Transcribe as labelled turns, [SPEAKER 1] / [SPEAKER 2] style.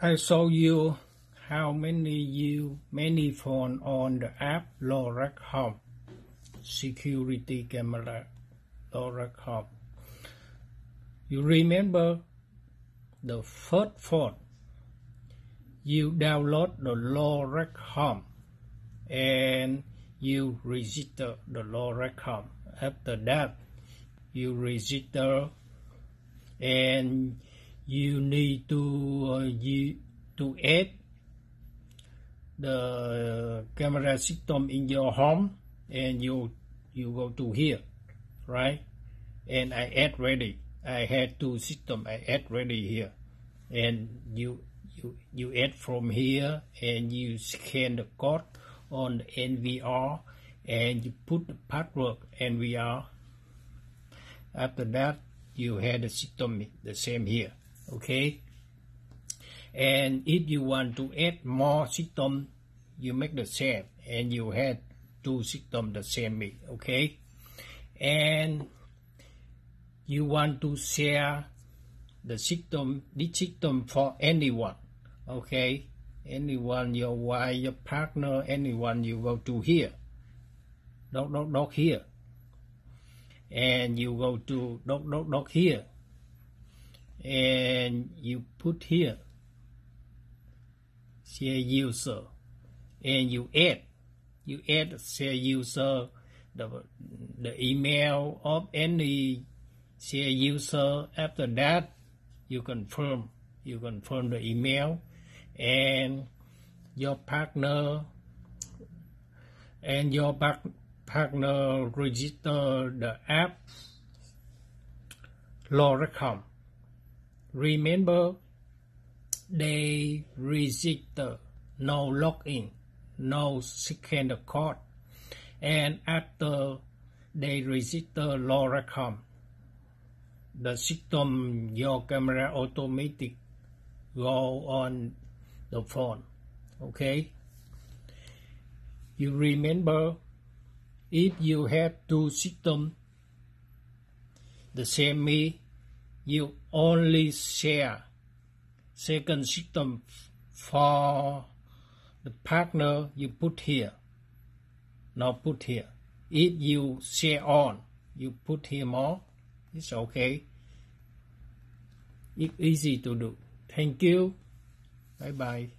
[SPEAKER 1] I show you? How many you many phone on the app? Lorex Home security camera. Lorex Home. You remember the first phone? You download the Lorex Home and you register the Lorex Home. After that, you register and you need to uh, you to add the camera system in your home and you you go to here right? And I add ready. I had two system I add ready here. And you you you add from here and you scan the code on the NVR and you put the password NVR after that you had the system the same here okay? And if you want to add more system you make the same. And you had two system the same okay? And you want to share the system this system for anyone okay? Anyone your wife your partner anyone you go to here. Dot dot dot here. And you go to dot dot dot here and you put here. Share user. And you add. You add share user. The the email of any share user. After that you confirm. You confirm the email. And your partner and your par- partner register the app. Lorex Home. Remember, they register no login, no second code, and after they register Lorex Home, the system your camera automatic go on the phone. Okay? You remember if you have two systems the same me, you only share second system for the partner you put here. Now put here. If you share on, you put here more. It's okay. It's easy to do. Thank you. Bye bye.